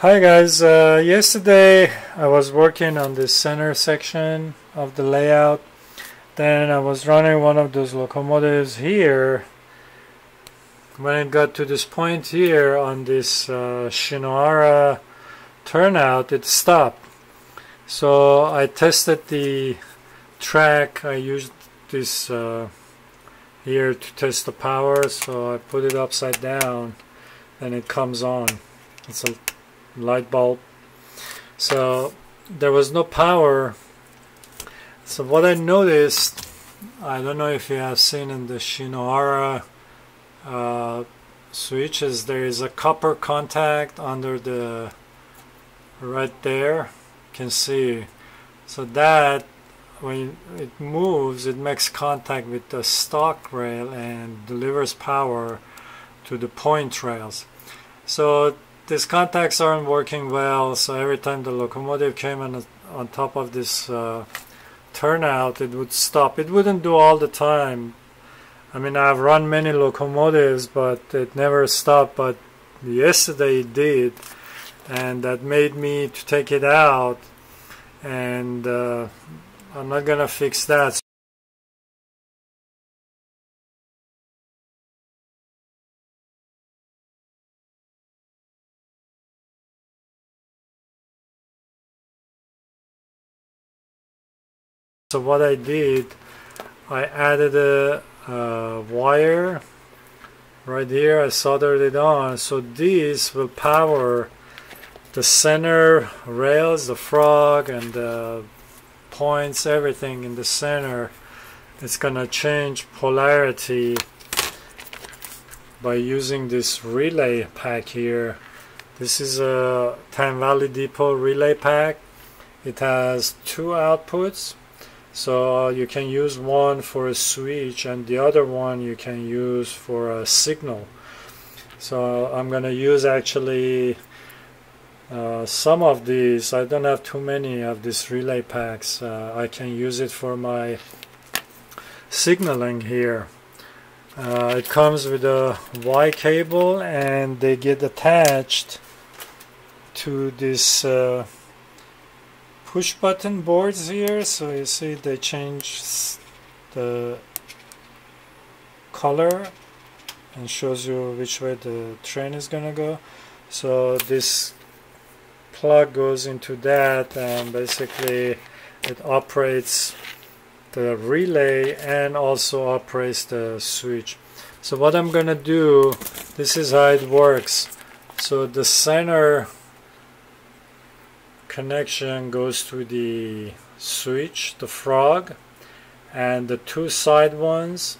Hi guys, uh, yesterday I was working on the center section of the layout. Then I was running one of those locomotives here. When it got to this point here on this uh, Shinohara turnout it stopped. So I tested the track. I used this uh, here to test the power. So I put it upside down and it comes on. It's a light bulb. So there was no power. So what I noticed I don't know if you have seen in the Shinohara uh, switches there is a copper contact under the right there. You can see. So that when it moves it makes contact with the stock rail and delivers power to the point rails. So these contacts aren't working well so every time the locomotive came on, on top of this uh, turnout it would stop. It wouldn't do all the time. I mean I've run many locomotives but it never stopped but yesterday it did and that made me to take it out and uh, I'm not gonna fix that So what I did, I added a, a, wire right here, I soldered it on, so this will power the center rails, the frog and the points, everything in the center. It's gonna change polarity by using this relay pack here. This is a Tam Valley Depot relay pack. It has two outputs so you can use one for a switch and the other one you can use for a signal. So I'm going to use actually uh, some of these. I don't have too many of these relay packs. Uh, I can use it for my signaling here. Uh, it comes with a Y cable and they get attached to this uh, push button boards here so you see they change the color and shows you which way the train is gonna go. So this plug goes into that and basically it operates the relay and also operates the switch. So what I'm gonna do this is how it works. So the center connection goes to the switch, the frog, and the two side ones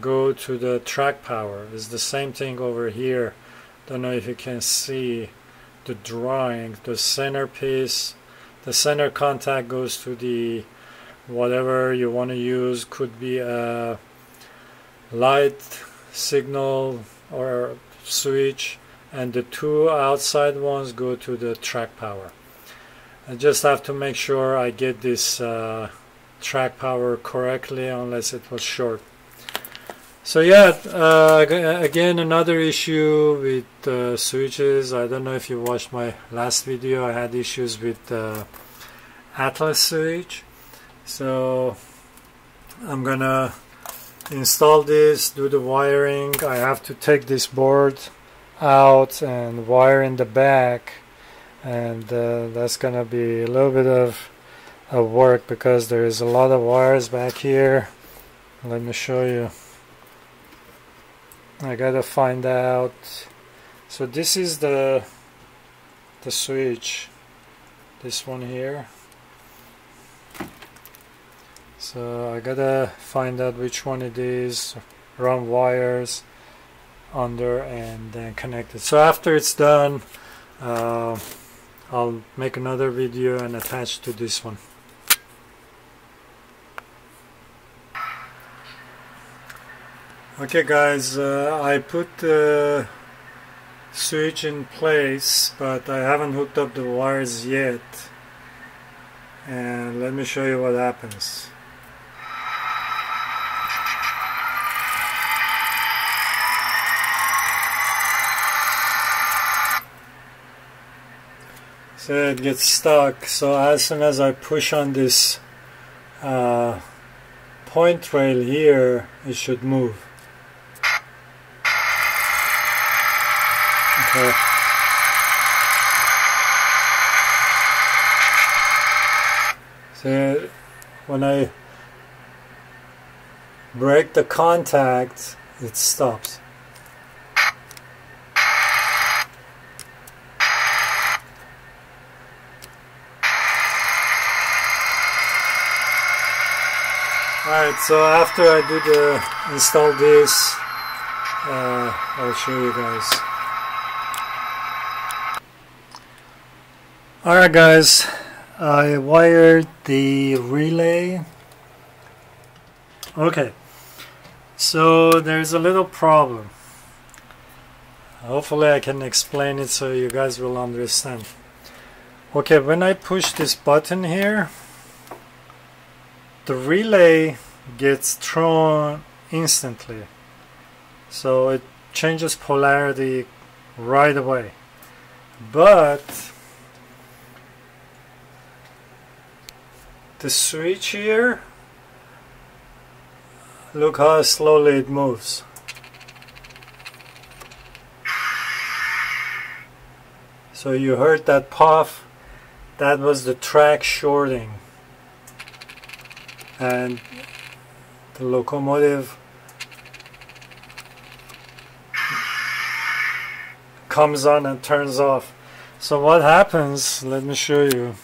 go to the track power. It's the same thing over here. Don't know if you can see the drawing. The center piece, the center contact goes to the whatever you want to use. Could be a light signal or switch and the two outside ones go to the track power. I just have to make sure I get this uh, track power correctly unless it was short. So yeah, uh, again another issue with uh, switches. I don't know if you watched my last video. I had issues with uh, Atlas switch. So I'm gonna install this, do the wiring. I have to take this board out and wire in the back and uh, that's gonna be a little bit of, of work because there is a lot of wires back here. Let me show you. I gotta find out. So this is the the switch. This one here. So I gotta find out which one it is run wires under and then connect it. So after it's done uh, I'll make another video and attach to this one. Okay guys, uh, I put the switch in place but I haven't hooked up the wires yet and let me show you what happens. So it gets stuck so as soon as I push on this uh, point rail here it should move. Okay. So when I break the contact it stops Alright, so after I do the install this, uh, I'll show you guys. Alright guys, I wired the relay. Okay, so there's a little problem. Hopefully I can explain it so you guys will understand. Okay, when I push this button here, the relay gets thrown instantly. So it changes polarity right away. But the switch here look how slowly it moves. So you heard that puff? That was the track shorting and the locomotive comes on and turns off. So what happens let me show you.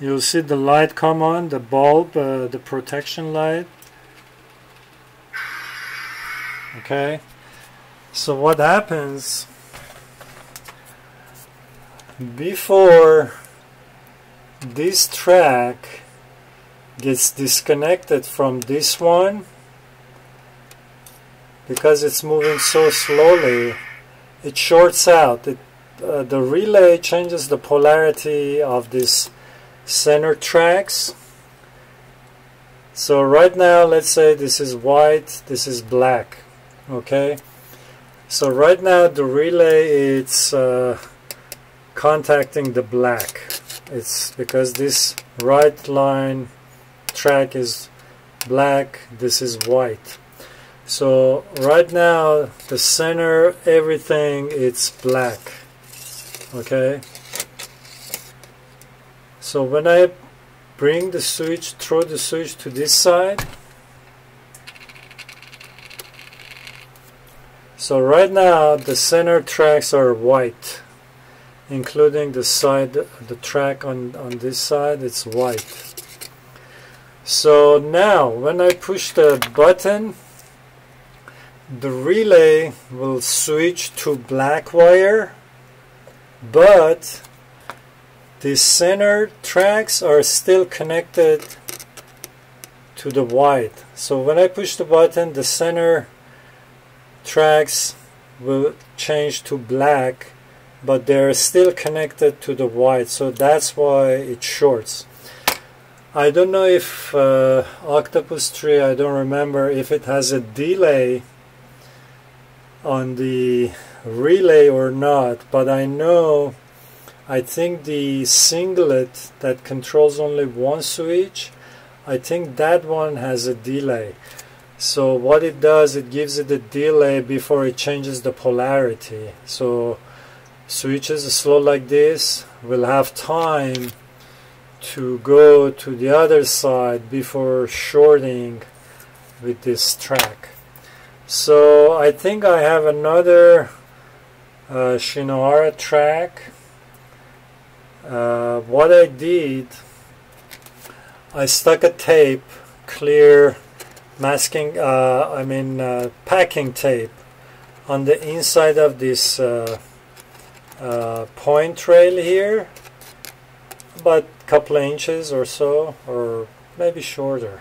You'll see the light come on the bulb uh, the protection light. Okay. So what happens? Before this track gets disconnected from this one because it's moving so slowly. It shorts out. It, uh, the relay changes the polarity of this center tracks. So right now let's say this is white this is black okay? So right now the relay it's uh, contacting the black it's because this right line track is black this is white. So right now the center everything it's black okay? So when I bring the switch throw the switch to this side so right now the center tracks are white including the side the track on on this side it's white. So now when I push the button the relay will switch to black wire but the center tracks are still connected to the white. So when I push the button the center tracks will change to black but they're still connected to the white so that's why it shorts. I don't know if uh, Octopus III I don't remember if it has a delay on the relay or not but I know I think the singlet that controls only one switch I think that one has a delay. So what it does it gives it a delay before it changes the polarity. So switches slow like this will have time to go to the other side before shorting with this track. So I think I have another uh, Shinohara track. Uh, what I did I stuck a tape clear masking uh, I mean uh, packing tape on the inside of this uh, point rail here about a couple inches or so or maybe shorter.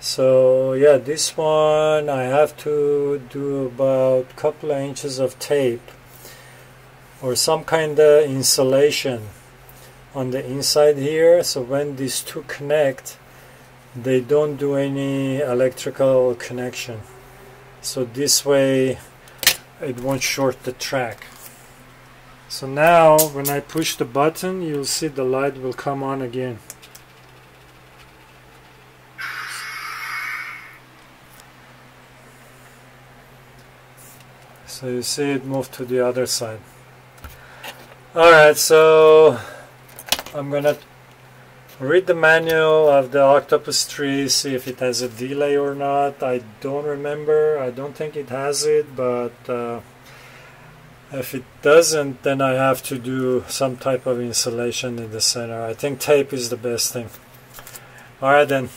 So yeah this one I have to do about couple of inches of tape or some kind of insulation on the inside here. So when these two connect they don't do any electrical connection. So this way it won't short the track. So now when I push the button you'll see the light will come on again. So you see it move to the other side. Alright, so I'm gonna read the manual of the Octopus III see if it has a delay or not. I don't remember. I don't think it has it but uh, if it doesn't then I have to do some type of insulation in the center. I think tape is the best thing. Alright then